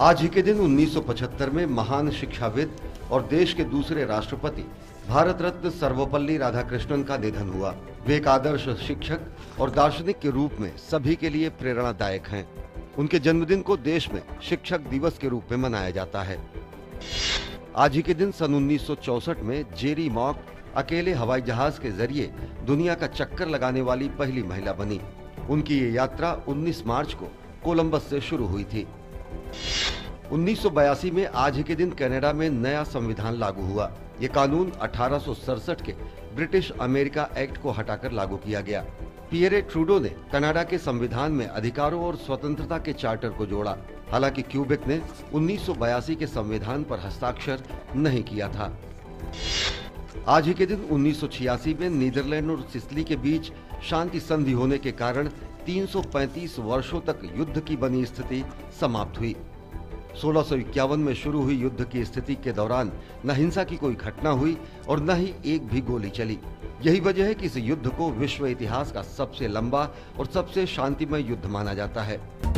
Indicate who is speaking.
Speaker 1: आज ही के दिन 1975 में महान शिक्षाविद और देश के दूसरे राष्ट्रपति भारत रत्न सर्वपल्ली राधाकृष्णन का निधन हुआ। वे एक आदर्श शिक्षक और दार्शनिक के रूप में सभी के लिए प्रेरणादायक हैं। उनके जन्मदिन को देश में शिक्षक दिवस के रूप में मनाया जाता है। आज ही के दिन सन 1964 में जेरी मॉक, अकेले हवाई जहाज़ के ज़रिए दुनिया का चक्कर लगाने वाली पहली महिला बनी। उनकी ये यात्रा 19 मार्च को कोलंबस से शुरू हुई थी। 1982 में आज ही के दिन कनाडा में नया संविधान लागू हुआ। ये कानून अठारह सौ सड़सठ के ब्रिटिश अमेरिका एक्ट को हटाकर लागू किया गया। पियरे ट्रूडो ने कनाडा के संविधान में अधिकारों और स्वतंत्रता के चार्टर को जोड़ा। हालाँकि क्यूबेक ने 1982 के संविधान पर हस्ताक्षर नहीं किया था। आज ही के दिन 1986 में नीदरलैंड और सिसली के बीच शांति संधि होने के कारण 335 वर्षों तक युद्ध की बनी स्थिति समाप्त हुई। सोलह में शुरू हुई युद्ध की स्थिति के दौरान न हिंसा की कोई घटना हुई और न ही एक भी गोली चली। यही वजह है कि इस युद्ध को विश्व इतिहास का सबसे लंबा और सबसे शांतिमय युद्ध माना जाता है।